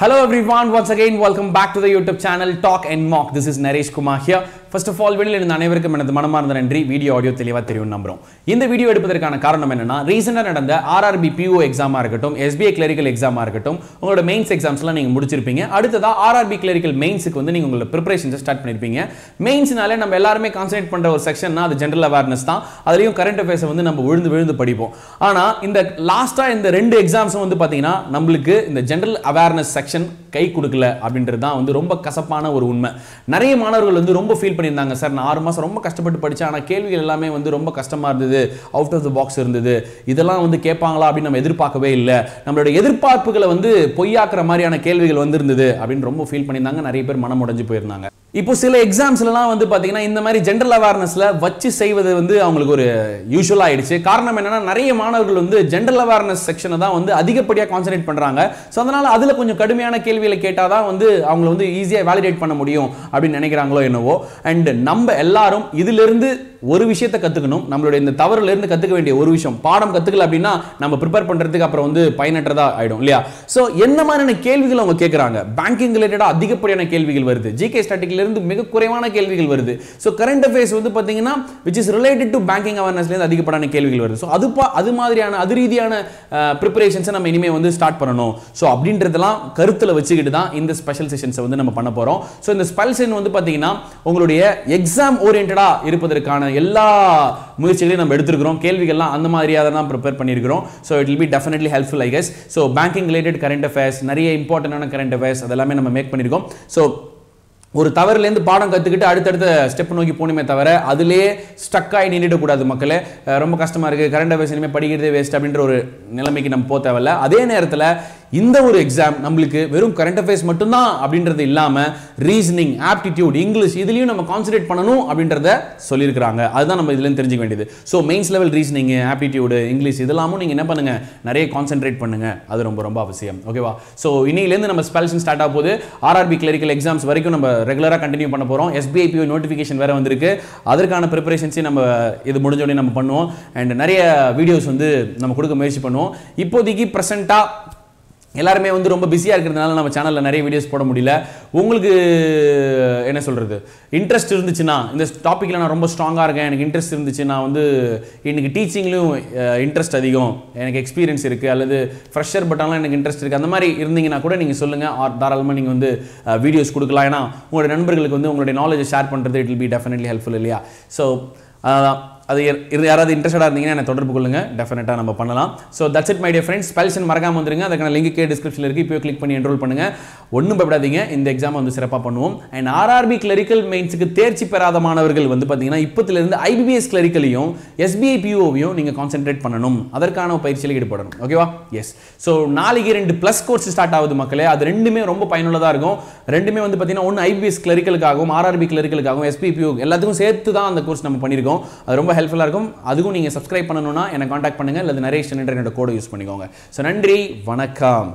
Hello everyone, once again welcome back to the YouTube channel Talk and Mock. This is Naresh Kumar here. First of all வெளியில் இருந்த அனைவருக்கும் எனது மனமார்ந்த நன்றி. Video audio தெளிவாக தெரியும் நம்புறோம். இந்த வீடியோ எடுப்பதற்கான காரணம் என்னன்னா ரீசெண்டாக நடந்த ஆர்ஆர்பி பிஓ எக்ஸாமாக இருக்கட்டும் எஸ்பிஐ கிளரிக்கல் எக்ஸாமாக இருக்கட்டும் உங்களோட மெயின்ஸ் எக்ஸாம்ஸ்லாம் நீங்கள் முடிச்சிருப்பீங்க. அடுத்ததாக ஆர்ஆர்பி கிளரிக்கல் மெயின்ஸுக்கு வந்து நீங்கள் உங்களோட ப்ரிப்பரேஷன்ஸை ஸ்டார்ட் பண்ணியிருப்பீங்க மெயின்ஸ்னாலே நம்ம எல்லாருமே கான்சன்ட்ரேட் பண்ணுற ஒரு செக்ஷன்னா அது ஜென்ரல் அவேர்னஸ் தான். அதுலேயும் கரண்ட் அஃபேர்ஸை வந்து நம்ம விழுந்து விழுந்து படிப்போம். ஆனால் இந்த லாஸ்ட்டாக இந்த ரெண்டு எக்ஸாம்ஸும் வந்து பார்த்தீங்கன்னா நம்மளுக்கு இந்த ஜென்ரல் அவேர்னஸ் செக்ஷன் கை கொடுக்கல அப்படின்றது தான் வந்து ரொம்ப கசப்பான ஒரு உண்மை. நிறைய மாணவர்கள் வந்து ரொம்ப ஃபீல் பண்ணியிருந்தாங்க. சார் நான் ஆறு மாதம் ரொம்ப கஷ்டப்பட்டு படித்தேன் ஆனால் கேள்விகள் எல்லாமே வந்து ரொம்ப கஷ்டமாக இருந்தது. அவுட் ஆஃப் த பாக்ஸ் இருந்தது. இதெல்லாம் வந்து கேட்பாங்களா அப்படின்னு நம்ம எதிர்பார்க்கவே இல்லை. நம்மளோட எதிர்பார்ப்புகளை வந்து பொய்யாக்குற மாதிரியான கேள்விகள் வந்திருந்தது அப்படின்னு ரொம்ப ஃபீல் பண்ணியிருந்தாங்க. நிறைய பேர் மனம் உடஞ்சு போயிருந்தாங்க. இப்போ சில எக்ஸாம்ஸ்லாம் வந்து பார்த்தீங்கன்னா இந்த மாதிரி ஜென்ரல் அவேர்னஸில் வச்சு செய்வது வந்து அவங்களுக்கு ஒரு யூஸ்வலாக ஆயிடுச்சு. காரணம் என்னென்னா நிறைய மாணவர்கள் வந்து ஜென்ரல் அவேர்னஸ் செக்ஷனை தான் வந்து அதிகப்படியாக கான்சன்ட்ரேட் பண்ணுறாங்க ஸோ அதனால் அதில் கொஞ்சம் கடுமையான கேள்விகளை கேட்டால் தான் வந்து அவங்கள வந்து ஈஸியாக வேலிடேட் பண்ண முடியும் அப்படின்னு நினைக்கிறாங்களோ என்னவோ. அண்ட் நம்ம எல்லாரும் இதிலிருந்து ஒரு விஷயத்தை கற்றுக்கணும் நம்மளுடைய இந்த தவறுலேருந்து கற்றுக்க வேண்டிய ஒரு விஷயம் பாடம் கற்றுக்கல அப்படின்னா நம்ம ப்ரிப்பேர் பண்ணுறதுக்கு அப்புறம் வந்து பயனற்றதாக ஆகிடும் இல்லையா? ஸோ என்ன மாதிரியான கேள்விகள் அவங்க கேட்குறாங்க பேங்கிங் ரிலேட்டடாக அதிகப்படியான கேள்விகள் வருது. ஜிகே ஸ்டாட்டிக்ல இருந்து மிக குறைவான கேள்விகள் வருது. ஸோ கரண்ட் அஃபேர்ஸ் வந்து பார்த்தீங்கன்னா which is related to banking அவேர்னஸ்லேருந்து அதிகப்படான கேள்விகள் வருது. ஸோ அது பா- அது மாதிரியான அது ரீதியான ப்ரிப்பரேஷன்ஸை நம்ம இனிமேல் வந்து ஸ்டார்ட் பண்ணணும். ஸோ அப்படின்றதெல்லாம் கருத்தில் வச்சுக்கிட்டு தான் இந்த ஸ்பெஷல் செஷன்ஸை வந்து நம்ம பண்ண போகிறோம் ஸோ இந்த ஸ்பெஷல் வந்து பார்த்தீங்கன்னா உங்களுடைய எக்ஸாம் ஓரியன்டாக இருப்பதற்கான எல்லா முயற்சிகளையும் நம்ம எடுத்திருக்கிறோம். கேள்விகள்லாம் அந்த மாதிரியாக தான் ப்ரிப்பேர் பண்ணியிருக்கிறோம். So it will be definitely helpful I guess so banking related current affairs நிறைய இம்பார்ட்டண்டான கரண்ட் அஃபேர்ஸ் அதெல்லாமே நம்ம மேக் பண்ணியிருக்கோம். ஸோ ஒரு தவறுலேருந்து பாடம் கற்றுக்கிட்டு அடுத்தடுத்த ஸ்டெப் நோக்கி போகணுமே தவிர அதிலே ஸ்டக் ஆகி நின்றுடக்கூடாது மக்களே. ரொம்ப கஷ்டமாக இருக்குது கரண்ட் அஃபேர்ஸ் இனிமேல் படிக்கிறதே வேஸ்ட் அப்படின்ற ஒரு நிலைமைக்கு நம்ம போக தேவையில்ல. அதே நேரத்தில் இந்த ஒரு எக்ஸாம் நம்மளுக்கு வெறும் கரண்ட் அஃபேர்ஸ் மட்டும்தான் அப்படின்றது இல்லாமல் ரீசனிங் ஆப்டிடியூட் இங்கிலீஷ் இதுலேயும் நம்ம கான்சன்ட்ரேட் பண்ணணும் அப்படின்றத சொல்லியிருக்கிறாங்க. அதுதான் நம்ம இதுலேருந்து தெரிஞ்சுக்க வேண்டியது. So mains level reasoning aptitude English இதெல்லாமும் நீங்கள் என்ன பண்ணுங்கள் நிறைய கான்சென்ட்ரேட் பண்ணுங்க. அது ரொம்ப ரொம்ப அவசியம். ஓகேவா ஸோ இன்னையிலேருந்து நம்ம ஸ்பெல்ஷன் ஸ்டார்ட் ஆக போது ஆர்ஆர்பி கிளரிக்கல் எக்ஸாம்ஸ் வரைக்கும் நம்ம ரெகுலராக கண்டினியூ பண்ண போகிறோம் எஸ்பிஐ பிஓ நோட்டிஃபிகேஷன் வேறு வந்திருக்கு. அதற்கான ப்ரிப்பரேஷன்ஸையும் நம்ம இது முடிஞ்சோடனே நம்ம பண்ணுவோம். அண்ட் நிறைய வீடியோஸ் வந்து நம்ம கொடுக்க முயற்சி பண்ணுவோம். இப்போதைக்கு ப்ரெசென்ட்டாக எல்லாருமே வந்து ரொம்ப பிஸியாக இருக்கிறதுனால நம்ம சேனலில் நிறைய வீடியோஸ் போட முடியல. உங்களுக்கு என்ன சொல்கிறது இன்ட்ரெஸ்ட் இருந்துச்சுன்னா இந்த டாப்பிக்கில் நான் ரொம்ப ஸ்ட்ராங்காக இருக்கேன். எனக்கு இன்ட்ரெஸ்ட் இருந்துச்சு. நான் வந்து எனக்கு டீச்சிங்லேயும் இன்ட்ரெஸ்ட் அதிகம். எனக்கு எக்ஸ்பீரியன்ஸ் இருக்குது அல்லது ஃப்ரெஷர் பட்டாலாம் எனக்கு இன்ட்ரெஸ்ட் இருக்குது அந்த மாதிரி இருந்தீங்கன்னா கூட நீங்கள் சொல்லுங்கள் தாராளமாக நீங்கள் வந்து வீடியோஸ் கொடுக்கலாம். ஏன்னா உங்களுடைய நண்பர்களுக்கு வந்து உங்களுடைய நாலேஜை ஷேர் பண்ணுறது it will be definitely helpful இல்லையா? ஸோ அது யாராவது இன்ட்ரெஸ்டடாக இருந்தீங்கன்னா என்னை தொடர்பு கொள்ளுங்க. டெஃபினட்டாக நம்ம பண்ணலாம். So that's it my dear friends ஸ்பெல்ஷன் மறக்காம வந்துருங்க. அதுக்கான லிங்க் கே டிஸ்கிரிப்ஷனில் இருக்குது இப்போ கிளிக் பண்ணி என்ரோல் பண்ணுங்கள் ஒன்றும் பயப்படாதீங்க. இந்த எக்ஸாம் வந்து சிறப்பாக பண்ணுவோம். அண்ட் ஆர்ஆர்பி கிளரிக்கல் மெயின்ஸுக்கு தேர்ச்சி பெறாத மாணவர்கள் வந்து பார்த்தீங்கன்னா இப்போத்திலிருந்து ஐபிபிஎஸ் கிளரிக்கலையும் எஸ்பிஐ பிஓவையும் நீங்கள் கான்சென்ட்ரேட் பண்ணணும். அதற்கான பயிற்சியில் ஈடுபடணும். ஓகேவா எஸ் ஸோ நாளைக்கு ரெண்டு ப்ளஸ் கோர்ஸ் ஸ்டார்ட் ஆகுது மக்களே. அது ரெண்டுமே ரொம்ப பயனுள்ளதாக இருக்கும். ரெண்டுமே வந்து பார்த்தீங்கன்னா ஒன்று ஐபிஎஸ் கிளரிக்கலுக்காகவும் ஆர்ஆர்பி கிளரிக்கலுக்காகவும் எஸ்பிபிஓ எல்லாத்துக்கும் சேர்த்து தான் அந்த கோர்ஸ் நம்ம பண்ணியிருக்கோம். அது ரொம்ப ஹெல்ப்ஃபுல்லாக இருக்கும். அதுக்கும் நீங்கள் சப்ஸ்கிரைப் பண்ணணும்னா என்னை காண்டாக்ட் பண்ணுங்கள் அல்லது நரேஷ் என்ற என்னோட கோடை யூஸ் பண்ணிக்கோங்க. ஸோ நன்றி. வணக்கம்.